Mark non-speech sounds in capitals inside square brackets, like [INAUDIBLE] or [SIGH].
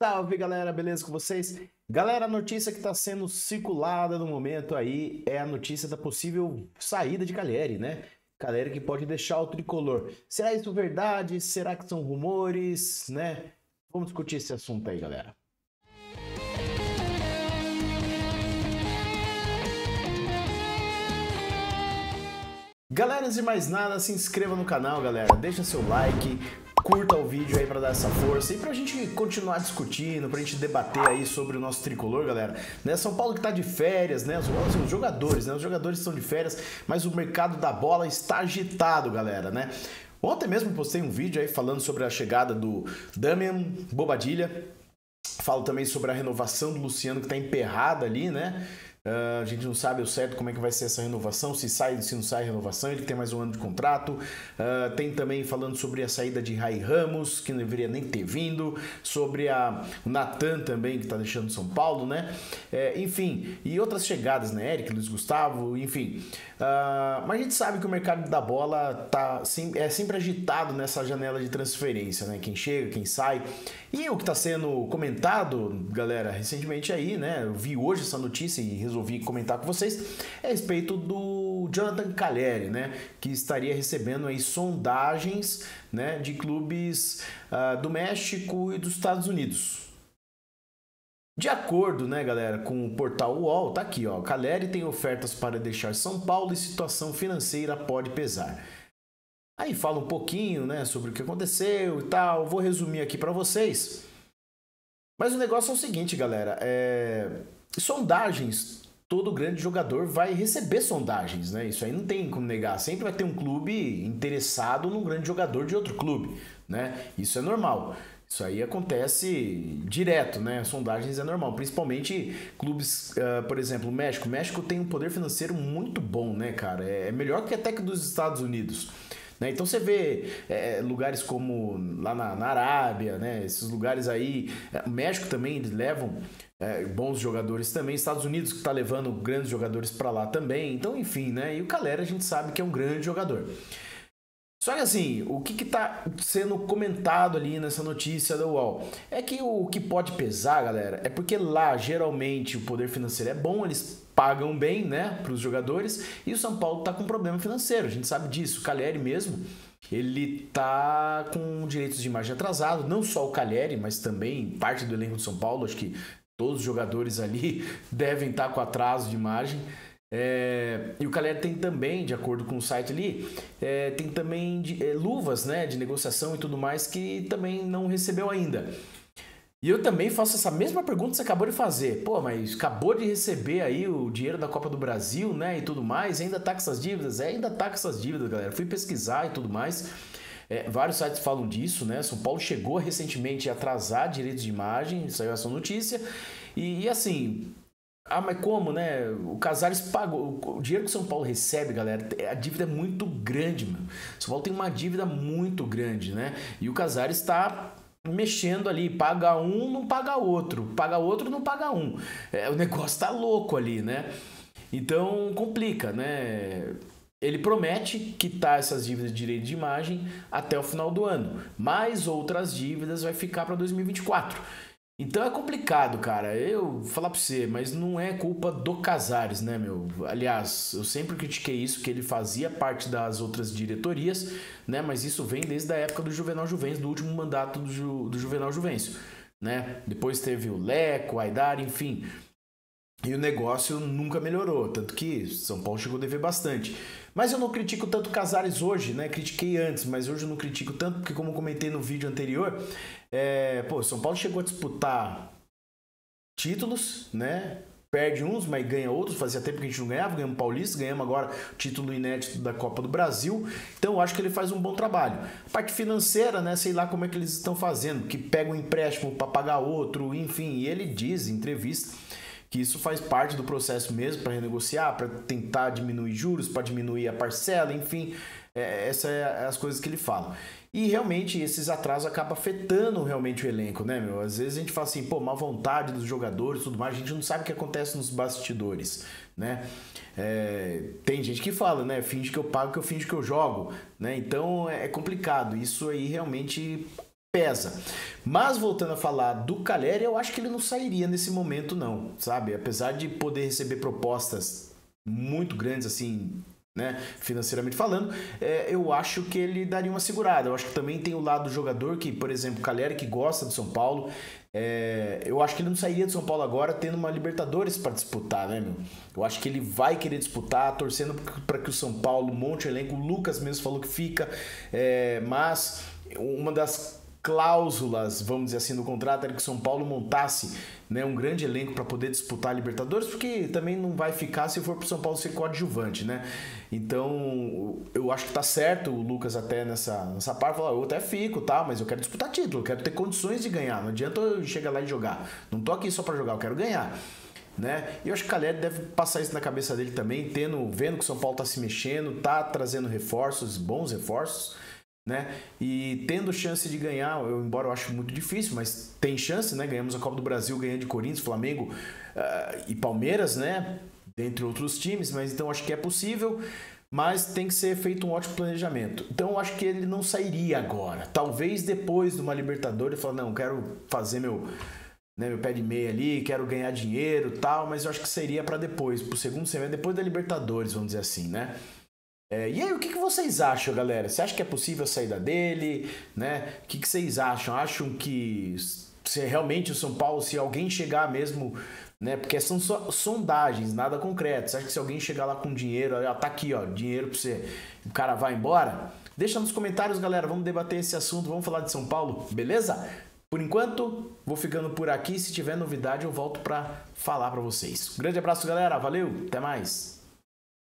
Salve galera, beleza com vocês? Galera, a notícia que está sendo circulada no momento aí é a notícia da possível saída de Cagliari, né? Cagliari que pode deixar o tricolor. Será isso verdade? Será que são rumores, né? Vamos discutir esse assunto aí, galera. Galera, antes de mais nada, se inscreva no canal, galera. Deixa seu like, curta o vídeo aí para dar essa força e pra gente continuar discutindo, pra gente debater aí sobre o nosso tricolor, galera. Né? São Paulo que tá de férias, né? Os, os jogadores, né? Os jogadores estão de férias, mas o mercado da bola está agitado, galera, né? Ontem mesmo postei um vídeo aí falando sobre a chegada do Damian Bobadilha. Falo também sobre a renovação do Luciano que está emperrada ali, né? Uh, a gente não sabe o certo como é que vai ser essa renovação, se sai, se não sai renovação, ele tem mais um ano de contrato. Uh, tem também falando sobre a saída de Rai Ramos, que não deveria nem ter vindo, sobre a, o Natan também, que está deixando São Paulo, né? É, enfim, e outras chegadas, né? Eric, Luiz Gustavo, enfim. Uh, mas a gente sabe que o mercado da bola tá, é sempre agitado nessa janela de transferência, né? Quem chega, quem sai. E o que está sendo comentado, galera, recentemente aí, né? Eu vi hoje essa notícia e resolvi comentar com vocês é a respeito do Jonathan Caleri, né? Que estaria recebendo aí sondagens, né? De clubes uh, do México e dos Estados Unidos. De acordo, né, galera, com o portal UOL, tá aqui, ó. Caleri tem ofertas para deixar São Paulo e situação financeira pode pesar. Aí fala um pouquinho, né, sobre o que aconteceu e tal. Vou resumir aqui para vocês. Mas o negócio é o seguinte, galera. É... Sondagens. Todo grande jogador vai receber sondagens, né? Isso aí não tem como negar. Sempre vai ter um clube interessado num grande jogador de outro clube, né? Isso é normal. Isso aí acontece direto, né? Sondagens é normal, principalmente clubes, uh, por exemplo, México. México tem um poder financeiro muito bom, né, cara? É melhor que até que dos Estados Unidos. Né? Então você vê é, lugares como lá na, na, Arábia, né? esses lugares aí, é, o México também eles levam é, bons jogadores também, Estados Unidos que está levando grandes jogadores para lá também, então enfim, né? E o Calera a gente sabe que é um grande jogador. Só que assim, o que está sendo comentado ali nessa notícia da UOL é que o que pode pesar, galera, é porque lá geralmente o poder financeiro é bom, eles pagam bem, né, para os jogadores, e o São Paulo está com problema financeiro, a gente sabe disso. O Caleri mesmo, ele tá com direitos de imagem atrasado, não só o Caleri, mas também parte do elenco do São Paulo, acho que todos os jogadores ali [LAUGHS] devem estar tá com atraso de imagem. É, e o Caleri tem também, de acordo com o site ali, é, tem também de, é, luvas né, de negociação e tudo mais que também não recebeu ainda. E eu também faço essa mesma pergunta que você acabou de fazer. Pô, mas acabou de receber aí o dinheiro da Copa do Brasil, né? E tudo mais, ainda tá com essas dívidas? É, ainda tá com essas dívidas, galera. Fui pesquisar e tudo mais. É, vários sites falam disso, né? São Paulo chegou recentemente a atrasar direitos de imagem, saiu essa notícia. E, e assim, ah, mas como, né? O Casares pagou. O dinheiro que o São Paulo recebe, galera, a dívida é muito grande, mano. O São Paulo tem uma dívida muito grande, né? E o Casares está mexendo ali, paga um, não paga outro, paga outro, não paga um. É, o negócio tá louco ali, né? Então complica, né? Ele promete quitar essas dívidas de direito de imagem até o final do ano, mas outras dívidas vai ficar para 2024. Então é complicado, cara. Eu falar pra você, mas não é culpa do Casares, né, meu? Aliás, eu sempre critiquei isso, que ele fazia parte das outras diretorias, né? Mas isso vem desde a época do Juvenal Juvencio, do último mandato do, Ju, do Juvenal Juvencio, né? Depois teve o Leco, o Aidar, enfim. E o negócio nunca melhorou, tanto que São Paulo chegou a dever bastante. Mas eu não critico tanto Casares hoje, né? Critiquei antes, mas hoje eu não critico tanto, porque como comentei no vídeo anterior, é, pô, São Paulo chegou a disputar títulos, né? Perde uns, mas ganha outros. Fazia tempo que a gente não ganhava, ganhamos Paulista, ganhamos agora o título inédito da Copa do Brasil. Então eu acho que ele faz um bom trabalho. A parte financeira, né? Sei lá como é que eles estão fazendo, que pega um empréstimo para pagar outro, enfim. E ele diz em entrevista que isso faz parte do processo mesmo para renegociar, para tentar diminuir juros, para diminuir a parcela, enfim, é, essas é as coisas que ele fala. E realmente esses atrasos acabam afetando realmente o elenco, né, meu? Às vezes a gente fala assim, pô, má vontade dos jogadores tudo mais, a gente não sabe o que acontece nos bastidores, né? É, tem gente que fala, né? Finge que eu pago, que eu finge que eu jogo, né? Então é complicado. Isso aí realmente pesa. Mas voltando a falar do Caleri, eu acho que ele não sairia nesse momento não, sabe? Apesar de poder receber propostas muito grandes assim, né, financeiramente falando, é, eu acho que ele daria uma segurada. Eu acho que também tem o lado do jogador que, por exemplo, Caleri que gosta do São Paulo, é, eu acho que ele não sairia de São Paulo agora tendo uma Libertadores para disputar, né, meu? Eu acho que ele vai querer disputar, torcendo para que o São Paulo monte o elenco. O Lucas mesmo falou que fica, é, mas uma das cláusulas, vamos dizer assim, no contrato era que o São Paulo montasse né, um grande elenco para poder disputar a Libertadores, porque também não vai ficar se for para o São Paulo ser coadjuvante, né? Então, eu acho que tá certo o Lucas até nessa, nessa parte, falar, eu até fico, tá, mas eu quero disputar título, eu quero ter condições de ganhar, não adianta eu chegar lá e jogar. Não tô aqui só para jogar, eu quero ganhar. Né? E eu acho que o Caleri deve passar isso na cabeça dele também, tendo, vendo que o São Paulo está se mexendo, tá trazendo reforços, bons reforços, né? E tendo chance de ganhar, eu, embora eu acho muito difícil, mas tem chance, né? Ganhamos a Copa do Brasil, ganhando de Corinthians, Flamengo uh, e Palmeiras, né? Dentre outros times, mas então acho que é possível, mas tem que ser feito um ótimo planejamento. Então acho que ele não sairia agora. Talvez depois de uma Libertadores ele falar, não, quero fazer meu né, meu pé de meia ali, quero ganhar dinheiro tal, mas eu acho que seria para depois, pro segundo semestre, depois da Libertadores, vamos dizer assim, né? É, e aí, o que, que vocês acham, galera? Você acha que é possível a saída dele? Né? O que, que vocês acham? Acham que se realmente o São Paulo, se alguém chegar mesmo, né? Porque são só sondagens, nada concreto. Você acha que se alguém chegar lá com dinheiro, ó, tá aqui, ó, dinheiro pra você, o cara vai embora? Deixa nos comentários, galera. Vamos debater esse assunto, vamos falar de São Paulo, beleza? Por enquanto, vou ficando por aqui. Se tiver novidade, eu volto para falar para vocês. Um grande abraço, galera. Valeu, até mais.